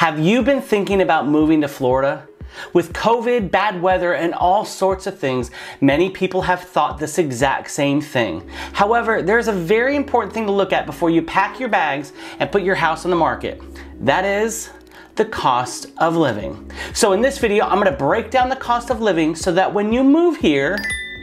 Have you been thinking about moving to Florida? With COVID, bad weather, and all sorts of things, many people have thought this exact same thing. However, there's a very important thing to look at before you pack your bags and put your house on the market. That is the cost of living. So in this video, I'm gonna break down the cost of living so that when you move here,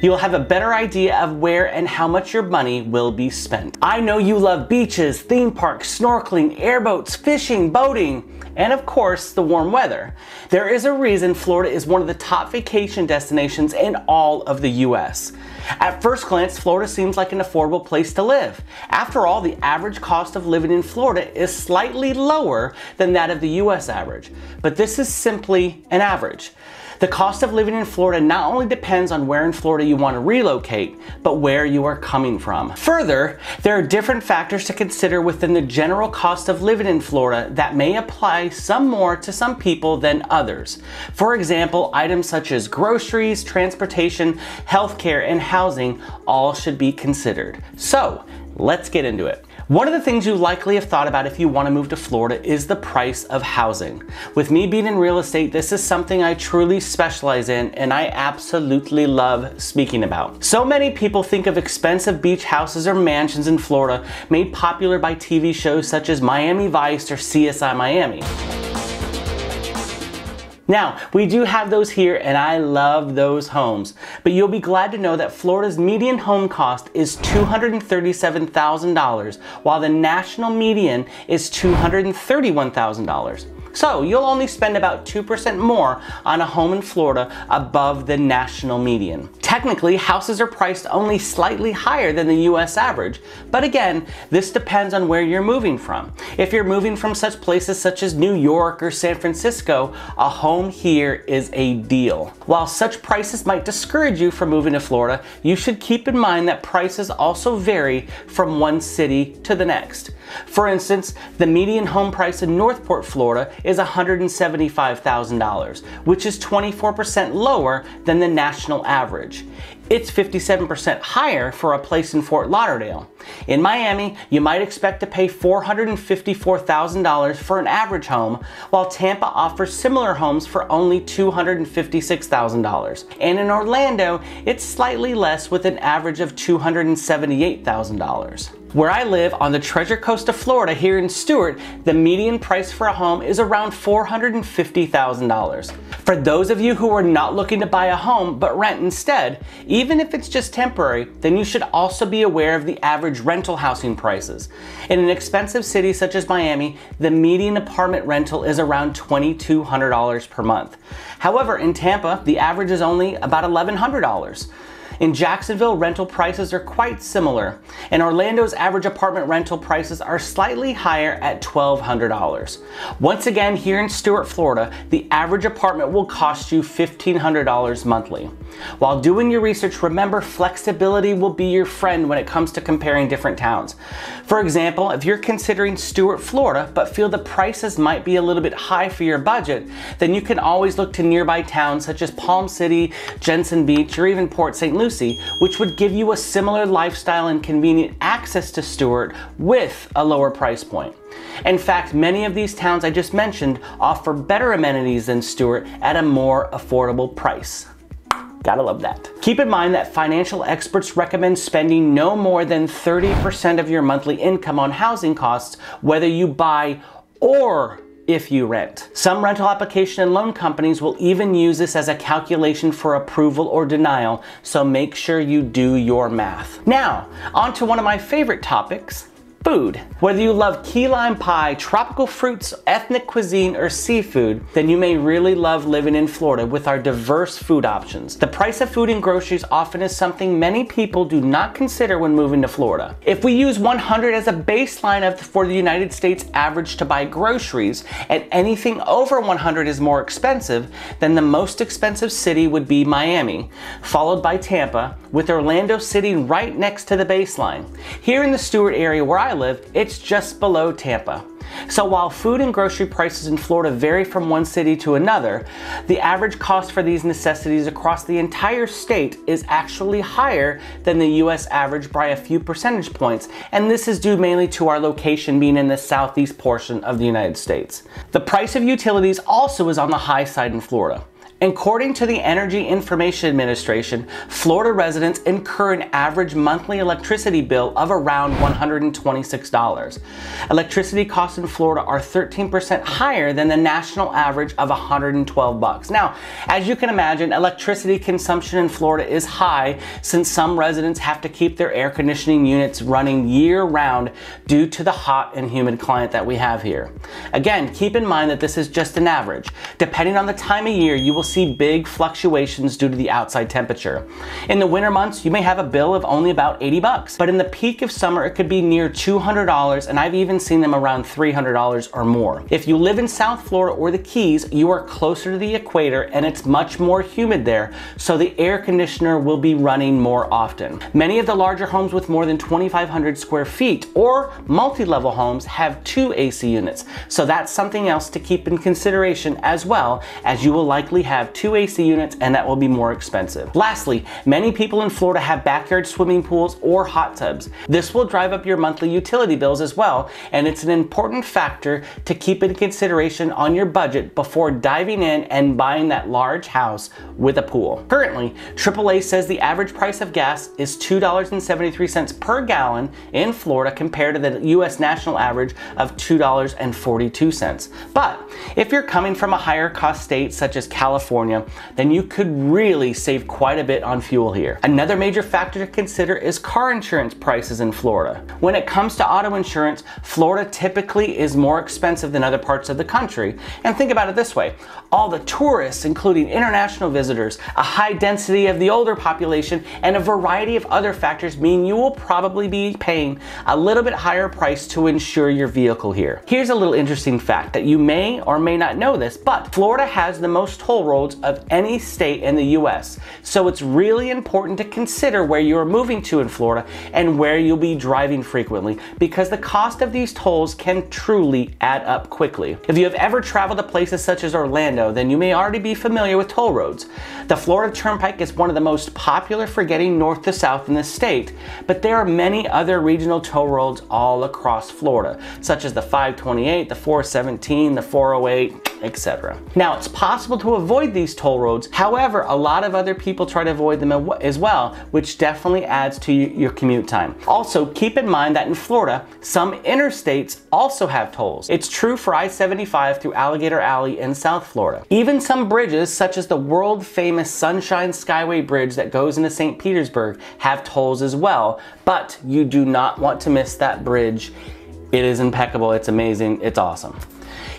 you'll have a better idea of where and how much your money will be spent. I know you love beaches, theme parks, snorkeling, airboats, fishing, boating, and of course, the warm weather. There is a reason Florida is one of the top vacation destinations in all of the US. At first glance, Florida seems like an affordable place to live. After all, the average cost of living in Florida is slightly lower than that of the US average, but this is simply an average. The cost of living in Florida not only depends on where in Florida you want to relocate, but where you are coming from. Further, there are different factors to consider within the general cost of living in Florida that may apply some more to some people than others. For example, items such as groceries, transportation, healthcare, and housing all should be considered. So, let's get into it. One of the things you likely have thought about if you want to move to Florida is the price of housing. With me being in real estate, this is something I truly specialize in and I absolutely love speaking about. So many people think of expensive beach houses or mansions in Florida made popular by TV shows such as Miami Vice or CSI Miami. Now, we do have those here and I love those homes, but you'll be glad to know that Florida's median home cost is $237,000, while the national median is $231,000. So you'll only spend about 2% more on a home in Florida above the national median. Technically, houses are priced only slightly higher than the US average, but again, this depends on where you're moving from. If you're moving from such places such as New York or San Francisco, a home here is a deal. While such prices might discourage you from moving to Florida, you should keep in mind that prices also vary from one city to the next. For instance, the median home price in North Port, Florida is $175,000, which is 24% lower than the national average. It's 57% higher for a place in Fort Lauderdale. In Miami, you might expect to pay $454,000 for an average home, while Tampa offers similar homes for only $256,000. And in Orlando, it's slightly less with an average of $278,000. Where I live on the Treasure Coast of Florida here in Stuart, the median price for a home is around $450,000. For those of you who are not looking to buy a home but rent instead, even if it's just temporary, then you should also be aware of the average rental housing prices. In an expensive city such as Miami, the median apartment rental is around $2,200 per month. However, in Tampa, the average is only about $1,100. In Jacksonville, rental prices are quite similar, and Orlando's average apartment rental prices are slightly higher at $1,200. Once again, here in Stuart, Florida, the average apartment will cost you $1,500 monthly. While doing your research, remember flexibility will be your friend when it comes to comparing different towns. For example, if you're considering Stuart, Florida, but feel the prices might be a little bit high for your budget, then you can always look to nearby towns such as Palm City, Jensen Beach, or even Port St. Lucie Lucy, which would give you a similar lifestyle and convenient access to Stuart with a lower price point. In fact, many of these towns I just mentioned offer better amenities than Stuart at a more affordable price. Gotta love that. Keep in mind that financial experts recommend spending no more than 30% of your monthly income on housing costs, whether you buy or if you rent. Some rental application and loan companies will even use this as a calculation for approval or denial, so make sure you do your math. Now, on to one of my favorite topics, food. Whether you love key lime pie, tropical fruits, ethnic cuisine, or seafood, then you may really love living in Florida with our diverse food options. The price of food and groceries often is something many people do not consider when moving to Florida. If we use 100 as a baseline of, for the United States average to buy groceries, and anything over 100 is more expensive, then the most expensive city would be Miami, followed by Tampa, with Orlando sitting right next to the baseline. Here in the Stuart area where I I live, it's just below Tampa. So while food and grocery prices in Florida vary from one city to another, the average cost for these necessities across the entire state is actually higher than the US average by a few percentage points, and this is due mainly to our location being in the southeast portion of the United States. The price of utilities also is on the high side in Florida. According to the Energy Information Administration, Florida residents incur an average monthly electricity bill of around $126. Electricity costs in Florida are 13% higher than the national average of 112 bucks. Now, as you can imagine, electricity consumption in Florida is high since some residents have to keep their air conditioning units running year round due to the hot and humid climate that we have here. Again, keep in mind that this is just an average. Depending on the time of year, you will see big fluctuations due to the outside temperature. In the winter months, you may have a bill of only about 80 bucks, but in the peak of summer, it could be near $200, and I've even seen them around $300 or more. If you live in South Florida or the Keys, you are closer to the equator and it's much more humid there, so the air conditioner will be running more often. Many of the larger homes with more than 2,500 square feet or multi-level homes have two AC units, so that's something else to keep in consideration as well, as you will likely have have two AC units and that will be more expensive. Lastly, many people in Florida have backyard swimming pools or hot tubs. This will drive up your monthly utility bills as well, and it's an important factor to keep in consideration on your budget before diving in and buying that large house with a pool. Currently, AAA says the average price of gas is $2.73 per gallon in Florida compared to the US national average of $2.42. But if you're coming from a higher cost state such as California, California, then you could really save quite a bit on fuel here. Another major factor to consider is car insurance prices in Florida. When it comes to auto insurance, Florida typically is more expensive than other parts of the country. And think about it this way, all the tourists, including international visitors, a high density of the older population, and a variety of other factors mean you will probably be paying a little bit higher price to insure your vehicle here. Here's a little interesting fact that you may or may not know this, but Florida has the most toll roads roads of any state in the US. So it's really important to consider where you're moving to in Florida and where you'll be driving frequently because the cost of these tolls can truly add up quickly. If you have ever traveled to places such as Orlando, then you may already be familiar with toll roads. The Florida Turnpike is one of the most popular for getting north to south in the state, but there are many other regional toll roads all across Florida, such as the 528, the 417, the 408, etc. Now, it's possible to avoid these toll roads. However, a lot of other people try to avoid them as well, which definitely adds to your commute time. Also, keep in mind that in Florida, some interstates also have tolls. It's true for I-75 through Alligator Alley in South Florida. Even some bridges, such as the world famous Sunshine Skyway Bridge that goes into St. Petersburg, have tolls as well, but you do not want to miss that bridge. It is impeccable, it's amazing, it's awesome.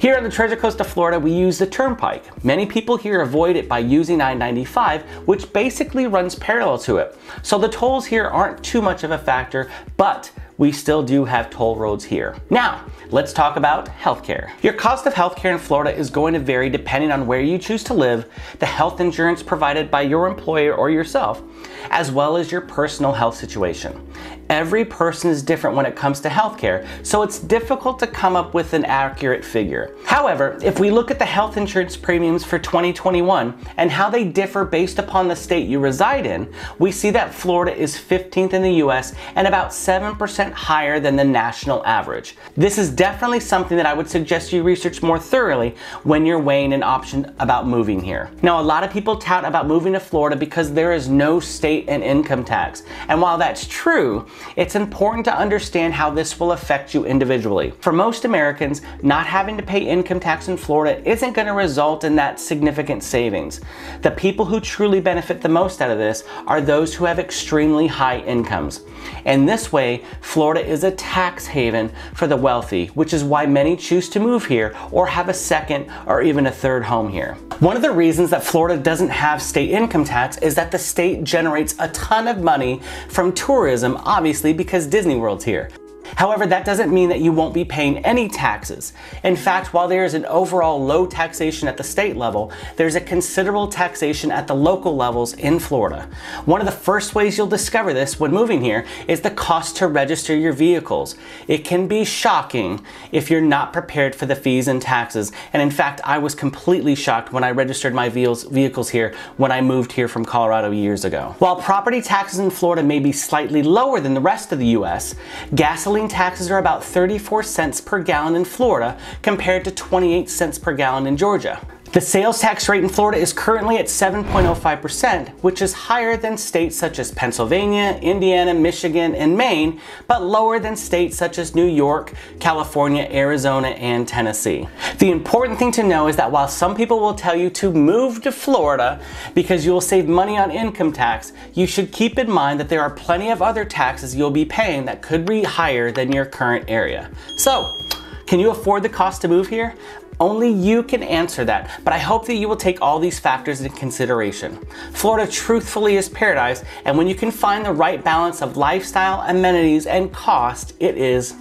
Here on the Treasure Coast of Florida, we use the Turnpike. Many people here avoid it by using I-95, which basically runs parallel to it. So the tolls here aren't too much of a factor, but we still do have toll roads here. Now, let's talk about healthcare. Your cost of healthcare in Florida is going to vary depending on where you choose to live, the health insurance provided by your employer or yourself, as well as your personal health situation. Every person is different when it comes to healthcare, so it's difficult to come up with an accurate figure. However, if we look at the health insurance premiums for 2021 and how they differ based upon the state you reside in, we see that Florida is 15th in the US and about 7% higher than the national average. This is definitely something that I would suggest you research more thoroughly when you're weighing an option about moving here. Now, a lot of people tout about moving to Florida because there is no state and income tax. And while that's true, it's important to understand how this will affect you individually. For most Americans, not having to pay income tax in Florida isn't going to result in that significant savings. The people who truly benefit the most out of this are those who have extremely high incomes. And this way, Florida is a tax haven for the wealthy, which is why many choose to move here or have a second or even a third home here. One of the reasons that Florida doesn't have state income tax is that the state generates a ton of money from tourism, obviously because Disney World's here. However, that doesn't mean that you won't be paying any taxes. In fact, while there is an overall low taxation at the state level, there's a considerable taxation at the local levels in Florida. One of the first ways you'll discover this when moving here is the cost to register your vehicles. It can be shocking if you're not prepared for the fees and taxes. And in fact, I was completely shocked when I registered my vehicles here when I moved here from Colorado years ago. While property taxes in Florida may be slightly lower than the rest of the US, gasoline taxes are about 34 cents per gallon in Florida compared to 28 cents per gallon in Georgia. The sales tax rate in Florida is currently at 7.05%, which is higher than states such as Pennsylvania, Indiana, Michigan, and Maine, but lower than states such as New York, California, Arizona, and Tennessee. The important thing to know is that while some people will tell you to move to Florida because you will save money on income tax, you should keep in mind that there are plenty of other taxes you'll be paying that could be higher than your current area. So, can you afford the cost to move here? Only you can answer that, but I hope that you will take all these factors into consideration. Florida truthfully is paradise, and when you can find the right balance of lifestyle, amenities, and cost, it is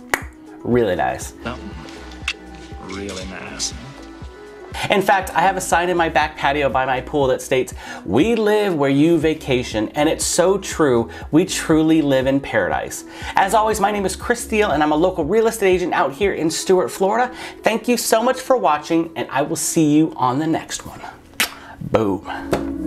really nice. Really nice. In fact, I have a sign in my back patio by my pool that states, we live where you vacation, and it's so true. We truly live in paradise. As always, my name is Chris Thiel, and I'm a local real estate agent out here in Stuart, Florida. Thank you so much for watching, and I will see you on the next one. Boom.